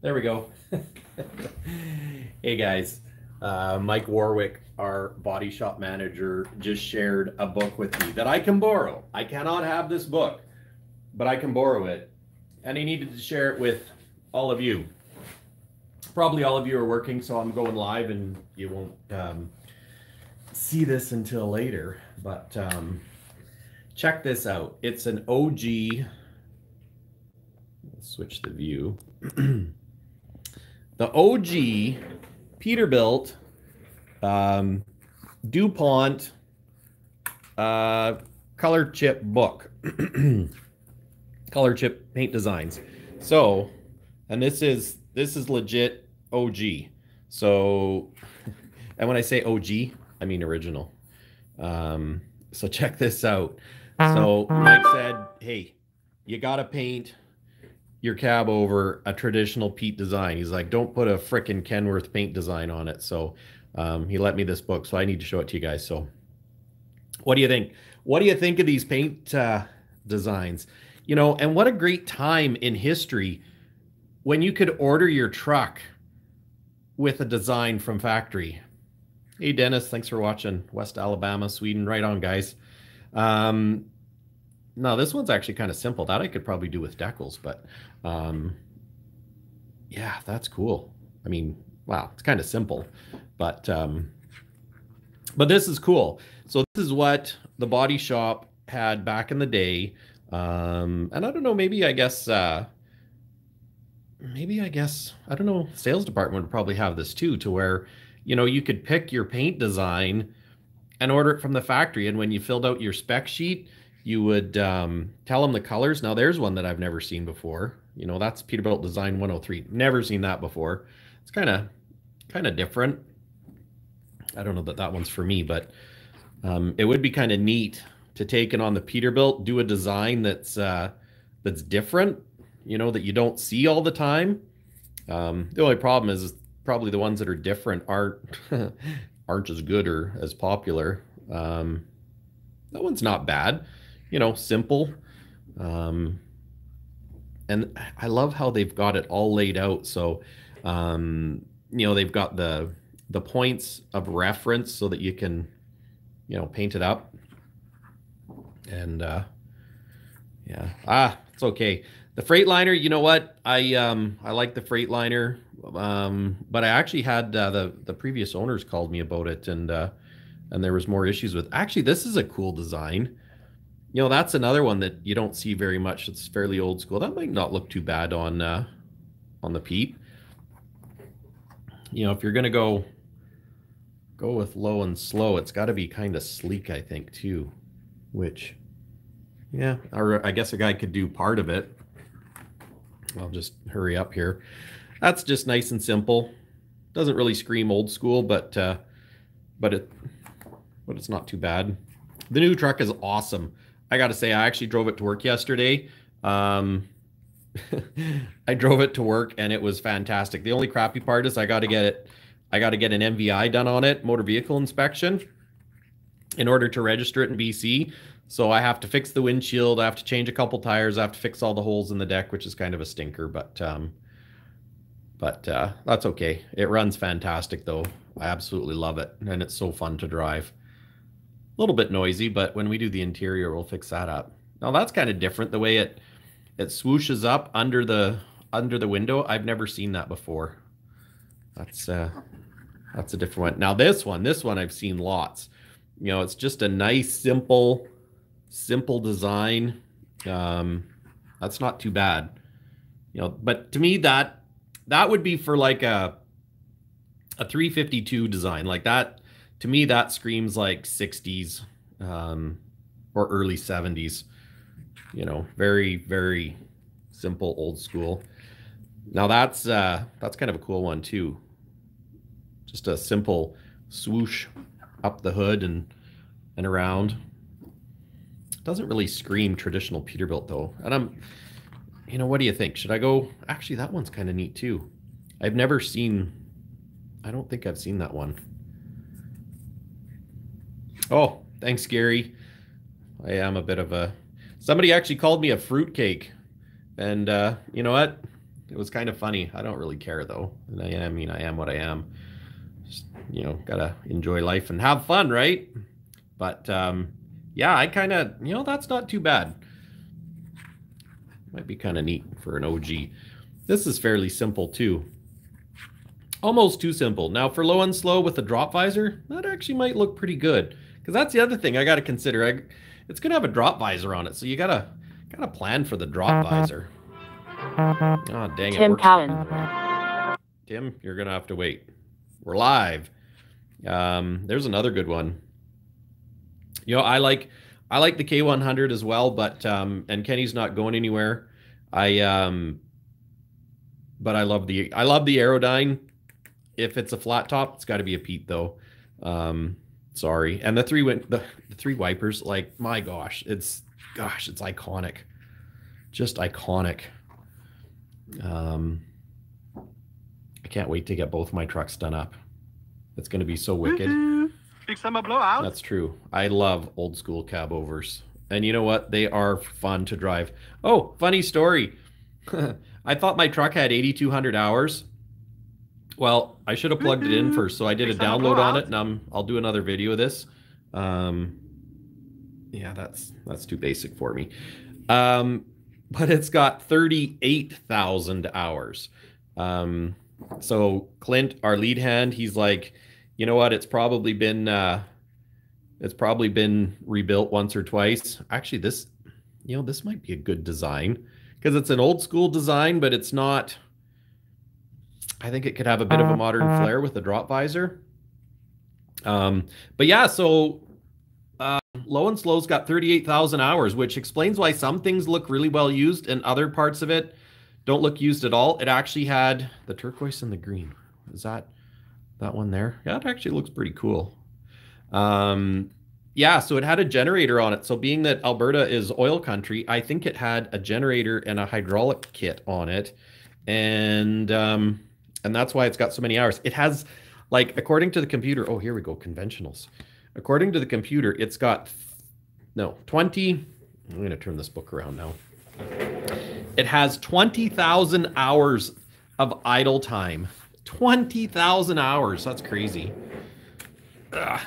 There we go. hey guys, uh, Mike Warwick, our body shop manager, just shared a book with me that I can borrow. I cannot have this book, but I can borrow it. And he needed to share it with all of you. Probably all of you are working, so I'm going live and you won't um, see this until later. But um, check this out. It's an OG. Let's switch the view. the OG Peterbilt um, DuPont uh, color chip book, color chip paint designs. So, and this is this is legit OG. So, and when I say OG, I mean original. Um, so check this out. So Mike said, "Hey, you got to paint." Your cab over a traditional Pete design. He's like, don't put a frickin' Kenworth paint design on it. So um, he let me this book, so I need to show it to you guys. So what do you think? What do you think of these paint uh, designs? You know, and what a great time in history when you could order your truck with a design from factory. Hey, Dennis, thanks for watching. West Alabama, Sweden. Right on, guys. Um, no, this one's actually kind of simple. That I could probably do with decals, but um, yeah, that's cool. I mean, wow, it's kind of simple, but um, but this is cool. So this is what the body shop had back in the day, um, and I don't know, maybe I guess uh, maybe I guess I don't know, sales department would probably have this too, to where you know you could pick your paint design and order it from the factory, and when you filled out your spec sheet you would um, tell them the colors. Now there's one that I've never seen before. You know, that's Peterbilt Design 103. Never seen that before. It's kind of kind of different. I don't know that that one's for me, but um, it would be kind of neat to take it on the Peterbilt, do a design that's uh, that's different. You know, that you don't see all the time. Um, the only problem is, is probably the ones that are different aren't aren't as good or as popular. Um, that one's not bad you know, simple. Um, and I love how they've got it all laid out. So, um, you know, they've got the the points of reference so that you can, you know, paint it up. And uh, yeah, ah, it's okay. The Freightliner, you know what? I um I like the Freightliner, um, but I actually had uh, the the previous owners called me about it, and uh, and there was more issues with. Actually, this is a cool design you know that's another one that you don't see very much. It's fairly old school. That might not look too bad on uh on the Pete you know if you're gonna go go with low and slow it's got to be kind of sleek i think too which yeah or i guess a guy could do part of it. I'll just hurry up here. That's just nice and simple. Doesn't really scream old school but uh but it but it's not too bad. The new truck is awesome I got to say, I actually drove it to work yesterday. Um, I drove it to work and it was fantastic. The only crappy part is I got to get it, I got to get an MVI done on it, motor vehicle inspection, in order to register it in BC. So I have to fix the windshield. I have to change a couple tires. I have to fix all the holes in the deck, which is kind of a stinker, but um, but uh, that's okay. It runs fantastic though. I absolutely love it, and it's so fun to drive. Little bit noisy, but when we do the interior, we'll fix that up. Now that's kind of different, the way it it swooshes up under the under the window. I've never seen that before. That's uh that's a different one. Now this one, this one I've seen lots. You know, it's just a nice, simple, simple design. Um, that's not too bad. You know, but to me that that would be for like a a 352 design like that to me that screams like 60s um, or early 70s you know very very simple old school. Now that's uh that's kind of a cool one too. Just a simple swoosh up the hood and and around. Doesn't really scream traditional peterbilt though. And i'm you know what do you think? Should i go? Actually that one's kind of neat too. I've never seen i don't think i've seen that one Oh, thanks, Gary. I am a bit of a. Somebody actually called me a fruitcake, and uh, you know what? It was kind of funny. I don't really care though. And I, I mean, I am what I am. Just, you know, gotta enjoy life and have fun, right? But um, yeah, I kind of, you know, that's not too bad. Might be kind of neat for an OG. This is fairly simple too. Almost too simple. Now for low and slow with the drop visor, that actually might look pretty good. Because that's the other thing I got to consider. I, it's going to have a drop visor on it, so you got to got to plan for the drop visor. Oh, dang Tim it. Cowan. Tim, you're going to have to wait. We're live. Um, there's another good one. You know, I like I like the K100 as well, but um, and Kenny's not going anywhere. I um, but I love the I love the Aerodyne. If it's a flat top, it's got to be a Pete though. Um, sorry, and the three went the, the three wipers. Like my gosh, it's gosh, it's iconic, just iconic. Um, I can't wait to get both my trucks done up. It's going to be so wicked. Big summer blowout. That's true. I love old school cab overs. And you know what? They are fun to drive. Oh, funny story. I thought my truck had 8,200 hours. Well, I should have plugged it in first. So I did a download on it, and um, I'll do another video of this. Um, yeah, that's that's too basic for me. Um, but it's got 38,000 hours. Um, so Clint, our lead hand, he's like, you know what? It's probably been uh, it's probably been rebuilt once or twice. Actually, this, you know, this might be a good design because it's an old school design, but it's not. I think it could have a bit of a modern flair with the drop visor. Um, but yeah, so uh, Low and Slow's got 38,000 hours, which explains why some things look really well used and other parts of it don't look used at all. It actually had the turquoise and the green. Is that that one there? Yeah, it actually looks pretty cool. Um, yeah, so it had a generator on it. So being that Alberta is oil country, I think it had a generator and a hydraulic kit on it. And um, and that's why it's got so many hours. It has like according to the computer, oh, here we go, conventionals. According to the computer, it's got no 20 I'm going to turn this book around now. It has 20,000 hours of idle time. 20,000 hours. That's crazy. Ugh.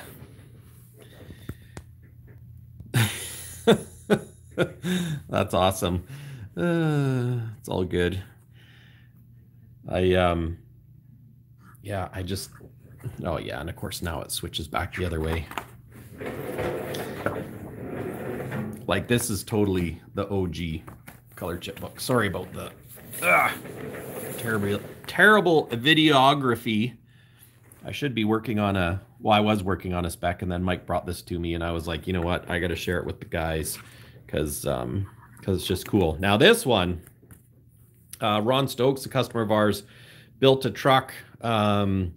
That's awesome. Uh, it's all good. I um yeah, I just oh yeah, and of course now it switches back the other way. Like this is totally the OG color chip book. Sorry about the ugh, terrible terrible videography. I should be working on a well, I was working on a spec and then Mike brought this to me and I was like, you know what, I gotta share it with the guys because um because it's just cool. Now this one, uh, Ron Stokes, a customer of ours, built a truck. Um,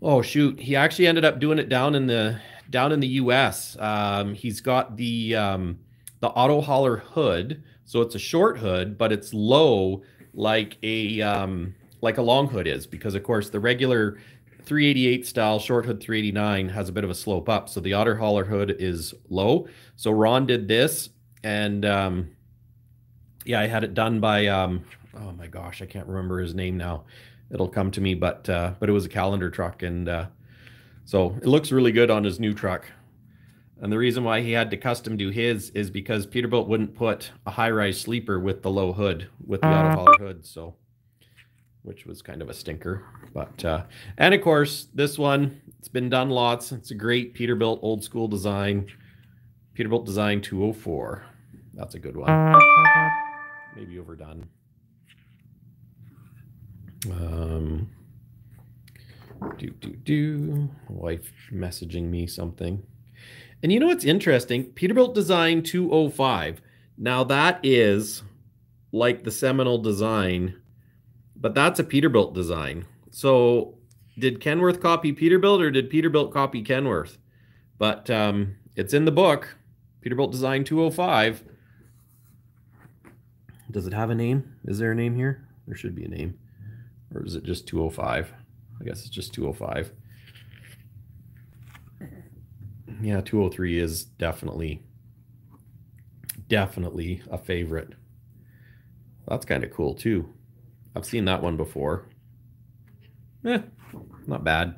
oh shoot, he actually ended up doing it down in the down in the U.S. Um, he's got the um, the auto hauler hood, so it's a short hood, but it's low like a um, like a long hood is, because of course the regular 388 style short hood 389 has a bit of a slope up, so the auto hauler hood is low. So Ron did this, and um, yeah, I had it done by um, oh my gosh, I can't remember his name now. It'll come to me, but uh, but it was a calendar truck, and uh, so it looks really good on his new truck. And the reason why he had to custom do his is because Peterbilt wouldn't put a high-rise sleeper with the low hood, with the auto hauler hood, so which was kind of a stinker. But uh, and of course this one, it's been done lots. It's a great Peterbilt old school design, Peterbilt Design 204. That's a good one. Maybe overdone. Um, do do do. Wife messaging me something. And you know what's interesting? Peterbilt Design 205. Now that is like the seminal design, but that's a Peterbilt design. So did Kenworth copy Peterbilt or did Peterbilt copy Kenworth? But um, it's in the book, Peterbilt Design 205. Does it have a name? Is there a name here? There should be a name. Or is it just 205? I guess it's just 205. Yeah, 203 is definitely definitely a favorite. That's kind of cool too. I've seen that one before. Eh, not bad.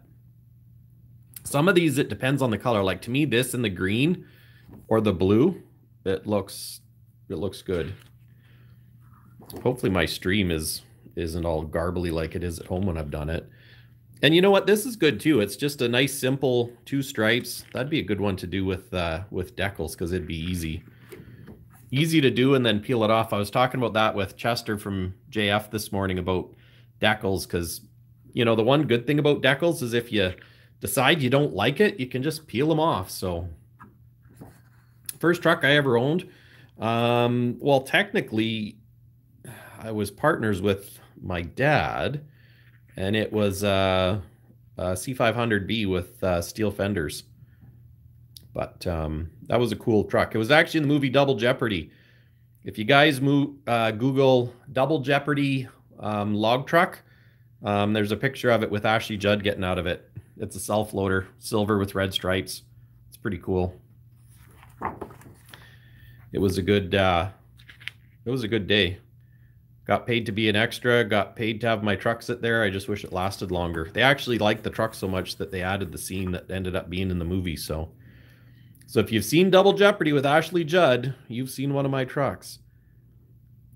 Some of these, it depends on the color. Like to me, this in the green or the blue, it looks it looks good. Hopefully my stream is isn't all garbly like it is at home when I've done it. And you know what? This is good too. It's just a nice, simple two stripes. That'd be a good one to do with uh, with decals because it'd be easy, easy to do and then peel it off. I was talking about that with Chester from JF this morning about decals because you know the one good thing about decals is if you decide you don't like it, you can just peel them off. So first truck I ever owned. Um, well, technically, I was partners with my dad and it was uh, a C500B with uh, steel fenders. But um, that was a cool truck. It was actually in the movie Double Jeopardy. If you guys move, uh, Google Double Jeopardy um, log truck, um, there's a picture of it with Ashley Judd getting out of it. It's a self loader, silver with red stripes. It's pretty cool. It was a good. Uh, it was a good day. Got paid to be an extra, got paid to have my truck sit there. I just wish it lasted longer. They actually liked the truck so much that they added the scene that ended up being in the movie. So, so if you've seen Double Jeopardy with Ashley Judd, you've seen one of my trucks.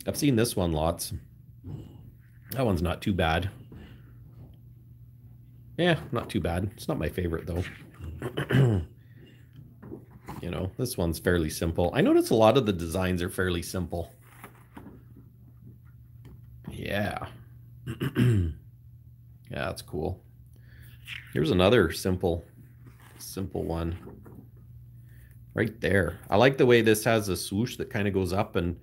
I've seen this one lots. That one's not too bad. Yeah, not too bad. It's not my favorite though. you know, this one's fairly simple. I notice a lot of the designs are fairly simple. Yeah. yeah, that's cool. Here's another simple, simple one. Right there. I like the way this has a swoosh that kind of goes up and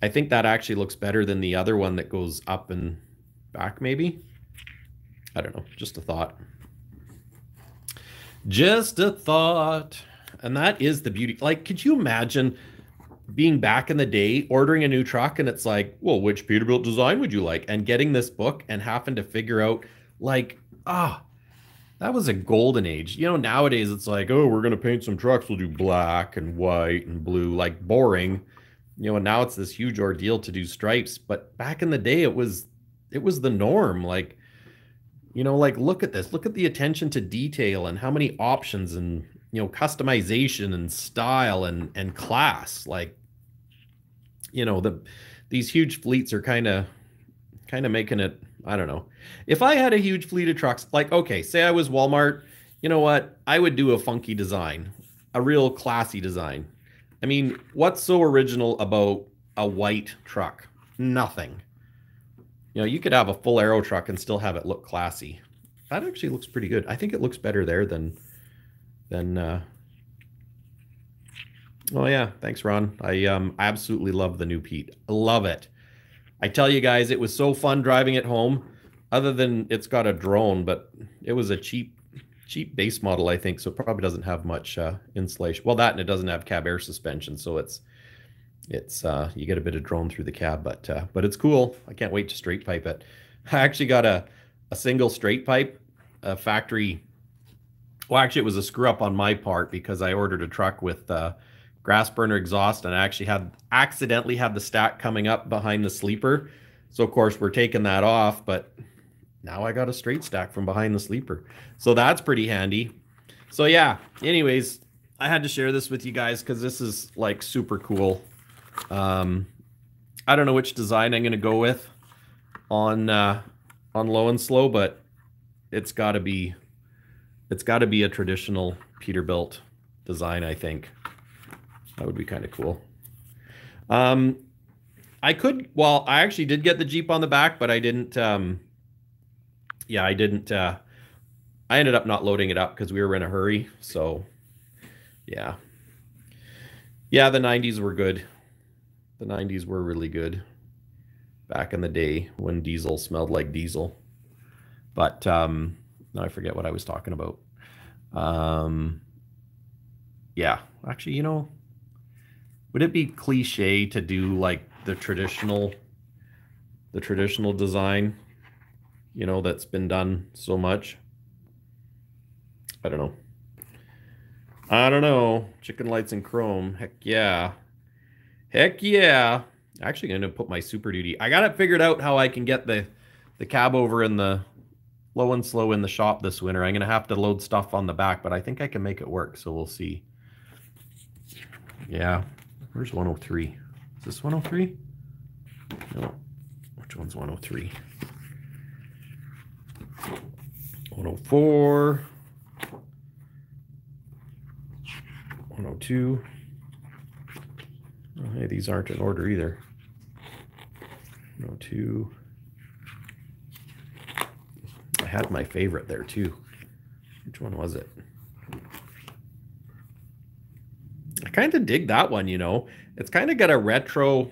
I think that actually looks better than the other one that goes up and back maybe. I don't know, just a thought. Just a thought. And that is the beauty. Like, could you imagine being back in the day, ordering a new truck, and it's like, well, which Peterbilt design would you like? And getting this book and having to figure out, like, ah, that was a golden age. You know, nowadays it's like, oh, we're gonna paint some trucks. We'll do black and white and blue, like boring. You know, and now it's this huge ordeal to do stripes. But back in the day, it was it was the norm. Like, you know, like look at this. Look at the attention to detail and how many options and you know customization and style and and class. Like, you know the these huge fleets are kind of kind of making it i don't know. If i had a huge fleet of trucks like okay say i was walmart you know what? I would do a funky design a real classy design. I mean what's so original about a white truck? Nothing. You know you could have a full aero truck and still have it look classy. That actually looks pretty good. I think it looks better there than than uh Oh yeah, thanks, Ron. I um absolutely love the new Pete. Love it. I tell you guys, it was so fun driving it home. Other than it's got a drone, but it was a cheap, cheap base model, I think. So it probably doesn't have much uh, insulation. Well, that and it doesn't have cab air suspension, so it's it's uh, you get a bit of drone through the cab, but uh, but it's cool. I can't wait to straight pipe it. I actually got a a single straight pipe, a factory. Well, actually, it was a screw up on my part because I ordered a truck with. Uh, grass burner exhaust and I actually had accidentally had the stack coming up behind the sleeper. So of course we're taking that off, but now I got a straight stack from behind the sleeper. So that's pretty handy. So yeah, anyways, I had to share this with you guys because this is like super cool. Um, I don't know which design I'm going to go with on uh, on low and slow, but it's got to be it's got to be a traditional Peterbilt design, I think. That would be kind of cool. Um, I could, well, I actually did get the Jeep on the back, but I didn't, um, yeah, I didn't, uh, I ended up not loading it up because we were in a hurry. So, yeah. Yeah, the 90s were good. The 90s were really good back in the day when diesel smelled like diesel. But um, now I forget what I was talking about. Um, yeah, actually, you know, would it be cliche to do like the traditional the traditional design you know that's been done so much i don't know i don't know chicken lights and chrome heck yeah heck yeah Actually, going to put my Super Duty. I got it figured out how I can get the the cab over in the low and slow in the shop this winter. I'm going to have to load stuff on the back, but I think I can make it work. So we'll see. Yeah. Where's 103? Is this 103? No. Which one's 103? 104. 102. Oh, hey, these aren't in order either. 102. I had my favorite there too. Which one was it? I kind of dig that one, you know. It's kind of got a retro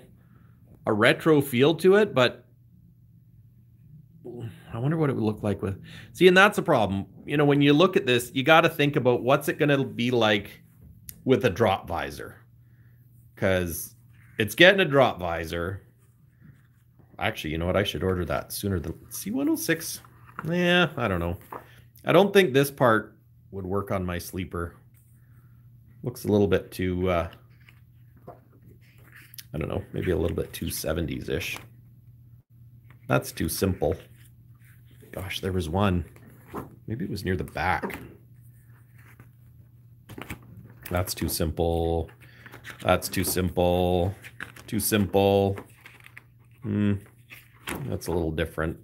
a retro feel to it, but I wonder what it would look like with. See, and that's a problem. You know, when you look at this, you got to think about what's it going to be like with a drop visor. Cuz it's getting a drop visor. Actually, you know what? I should order that sooner than C106. Yeah, I don't know. I don't think this part would work on my sleeper. Looks a little bit too, uh, I don't know, maybe a little bit too 70s-ish. That's too simple. Gosh, there was one. Maybe it was near the back. That's too simple. That's too simple. Too simple. Hmm. That's a little different.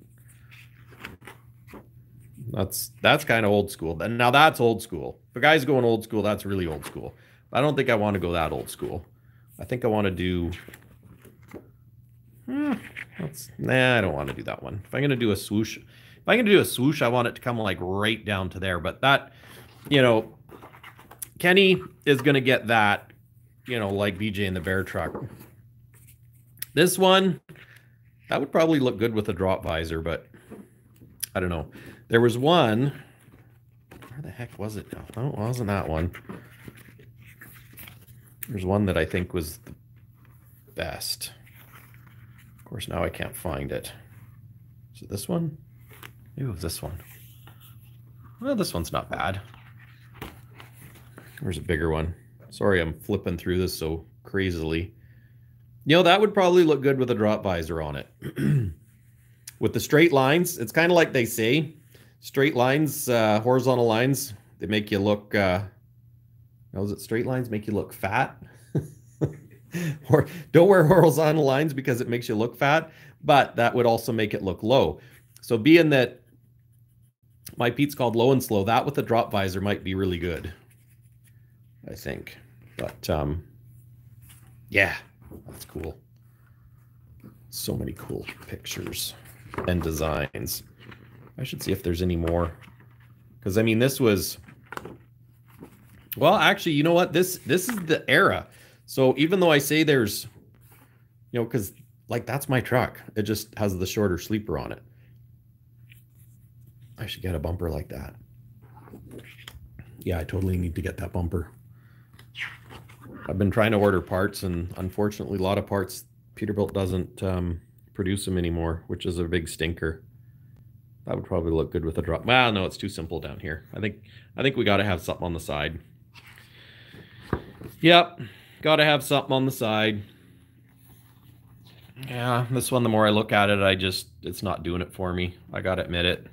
That's that's kind of old school. And Now that's old school. If a guy's going old school, that's really old school. I don't think I want to go that old school. I think I want to do. Hmm, that's nah. I don't want to do that one. If I'm gonna do a swoosh, if I'm gonna do a swoosh, I want it to come like right down to there. But that, you know, Kenny is gonna get that, you know, like BJ and the Bear truck. This one, that would probably look good with a drop visor, but I don't know. There was one. Where the heck was it? No, it wasn't that one. There's one that I think was the best. Of course, now I can't find it. Is it this one? Maybe it was this one. Well, this one's not bad. There's a bigger one. Sorry, I'm flipping through this so crazily. You know, that would probably look good with a drop visor on it. with the straight lines, it's kind of like they say, straight lines, uh, horizontal lines, they make you look, uh, is it straight lines make you look fat? or don't wear horizontal lines because it makes you look fat, but that would also make it look low. So being that my Pete's called low and slow, that with a drop visor might be really good, I think. But um, yeah, that's cool. So many cool pictures and designs. I should see if there's any more. Because, I mean, this was... Well, actually, you know what? This this is the era. So even though I say there's... You know, because, like, that's my truck. It just has the shorter sleeper on it. I should get a bumper like that. Yeah, I totally need to get that bumper. I've been trying to order parts, and unfortunately, a lot of parts Peterbilt doesn't um, produce them anymore, which is a big stinker. That would probably look good with a drop. Well, no, it's too simple down here. I think I think we got to have something on the side. Yep, got to have something on the side. Yeah, this one, the more I look at it, I just, it's not doing it for me. I got to admit it.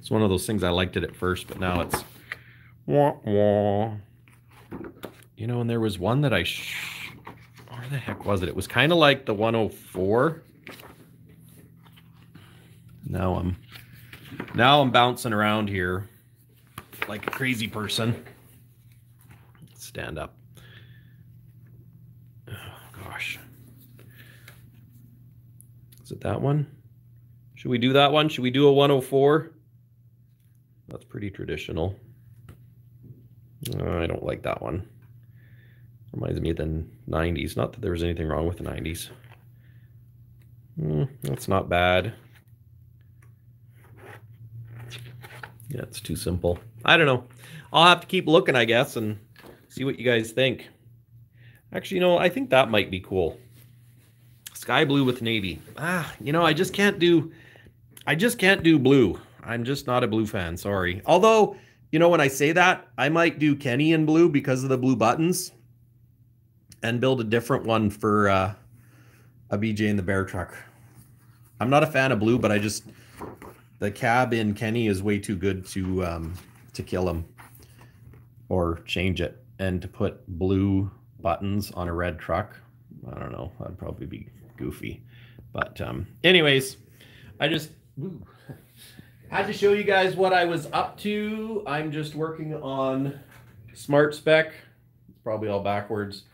It's one of those things I liked it at first, but now it's wah, wah. You know, and there was one that I, where the heck was it? It was kind of like the 104 now I'm now I'm bouncing around here like a crazy person. Stand up. Oh, gosh. Is it that one? Should we do that one? Should we do a 104? That's pretty traditional. I don't like that one. Reminds me of the 90s. Not that there was anything wrong with the 90s. Mm, that's not bad. Yeah, it's too simple. I don't know. I'll have to keep looking, I guess, and see what you guys think. Actually, you know, I think that might be cool. Sky blue with navy. Ah, you know, I just can't do I just can't do blue. I'm just not a blue fan, sorry. Although, you know, when I say that, I might do Kenny in blue because of the blue buttons. and build a different one for uh, a BJ and the Bear truck. I'm not a fan of blue, but I just the cab in Kenny is way too good to um, to kill him or change it. And to put blue buttons on a red truck, I don't know. That'd probably be goofy. But um, anyways, I just ooh, had to show you guys what I was up to. I'm just working on Smart Spec. It's probably all backwards.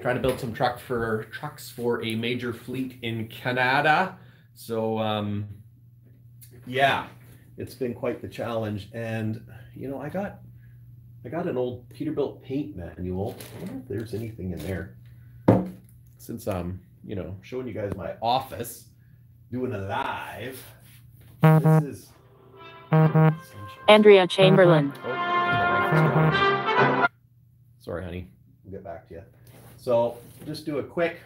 Trying to build some truck for trucks for a major fleet in Canada. So um, yeah, it's been quite the challenge. And you know, I got I got an old Peterbilt paint manual. I wonder if there's anything in there. Since I'm, you know, showing you guys my office, doing a live. This is Andrea Chamberlain. Oh, Sorry, honey. We'll get back to you. So just do a quick,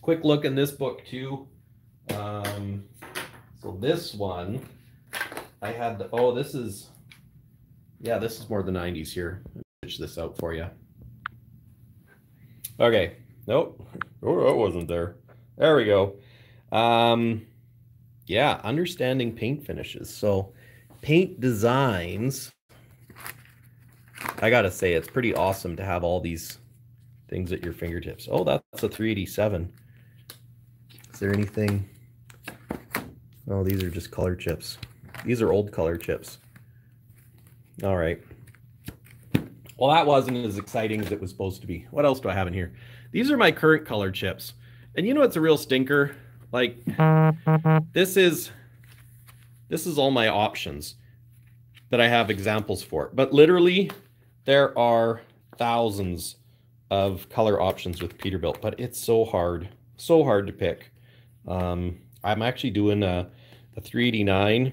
quick look in this book too. Um, so this one, I had the, oh, this is, yeah, this is more the 90s here. Pitch this out for you. Okay. Nope. Oh, that wasn't there. There we go. Um, yeah, understanding paint finishes. So paint designs, I gotta say, it's pretty awesome to have all these things at your fingertips. Oh, that's a 387. Is there anything? Oh, these are just color chips. These are old color chips. All right. Well, that wasn't as exciting as it was supposed to be. What else do I have in here? These are my current color chips. And you know what's a real stinker? Like this is this is all my options that I have examples for. But literally there are thousands of color options with Peterbilt, but it's so hard, so hard to pick. Um, I'm actually doing a, a 389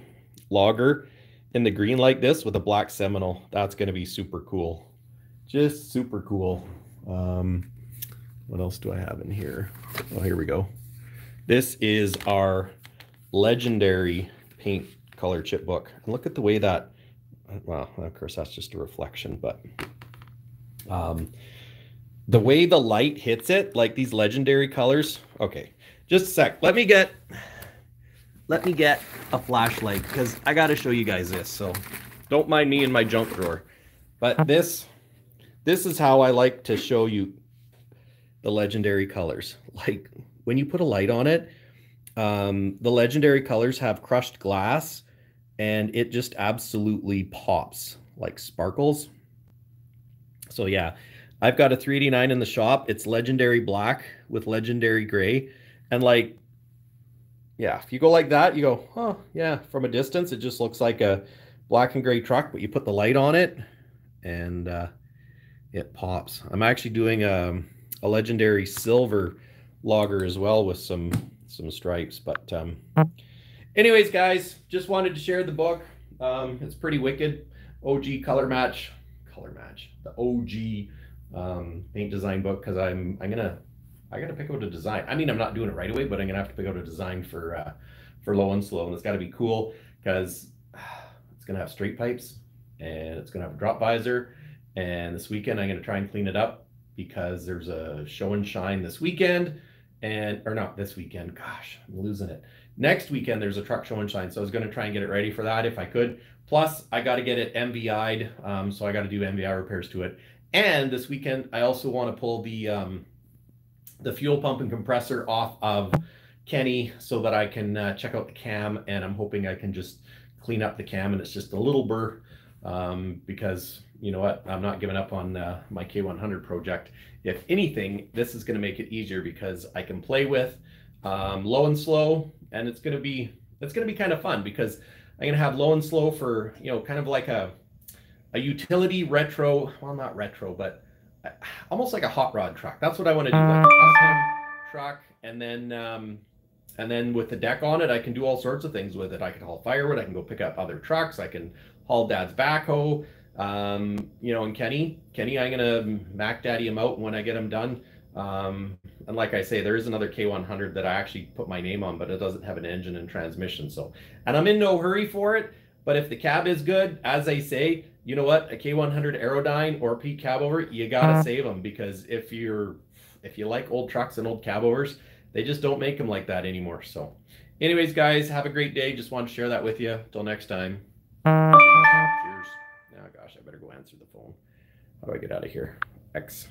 logger in the green like this with a black Seminole. That's going to be super cool. Just super cool. Um, what else do I have in here? Oh, here we go. This is our legendary paint color chip book. And look at the way that, well, of course, that's just a reflection, but um, the way the light hits it, like these legendary colors. Okay, just a sec. Let me get, let me get a flashlight because I got to show you guys this. So don't mind me in my junk drawer. But this, this is how I like to show you the legendary colors. Like when you put a light on it, um, the legendary colors have crushed glass and it just absolutely pops like sparkles. So yeah, I've got a 389 in the shop. It's legendary black with legendary gray. And like, yeah, if you go like that, you go, oh yeah, from a distance, it just looks like a black and gray truck, but you put the light on it and uh, it pops. I'm actually doing a, um, a legendary silver logger as well with some some stripes. But um, anyways, guys, just wanted to share the book. Um, it's pretty wicked. OG color match, color match, the OG um, paint design book because I'm I'm gonna I gotta pick out a design. I mean, I'm not doing it right away, but I'm gonna have to pick out a design for uh, for low and slow, and it's got to be cool because it's gonna have straight pipes and it's gonna have a drop visor. And this weekend, I'm gonna try and clean it up because there's a show and shine this weekend and or not this weekend gosh i'm losing it next weekend there's a truck show and shine so i was to try and get it ready for that if i could plus i got to get it mvi'd um, so i got to do mvi repairs to it and this weekend i also want to pull the um, the fuel pump and compressor off of kenny so that i can uh, check out the cam and i'm hoping i can just clean up the cam and it's just a little burr um, because you know what? I'm not giving up on uh, my k100 project. If anything, this is going to make it easier because I can play with um, low and slow, and it's going to be it's going to be kind of fun because I'm going to have low and slow for you know kind of like a a utility retro, well not retro, but almost like a hot rod truck. That's what I want to do, like a custom truck, and then um, and then with the deck on it, I can do all sorts of things with it. I can haul firewood, I can go pick up other trucks, I can haul dad's backhoe. Um, you know, and Kenny, Kenny, I'm gonna Mac Daddy him out when I get him done. Um, and like I say, there is another K100 that I actually put my name on, but it doesn't have an engine and transmission. So, and I'm in no hurry for it. But if the cab is good, as I say, you know what? A K100 Aerodyne or Pete Cabover, you gotta uh-huh. save them because if you're if you like old trucks and old cabovers, they just don't make them like that anymore. So, anyways, guys, have a great day. Just want to share that with you. Till next time. Uh-huh. Cheers. Oh gosh, I better go answer the phone. How do I get out of here? X.